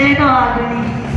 Dead agony.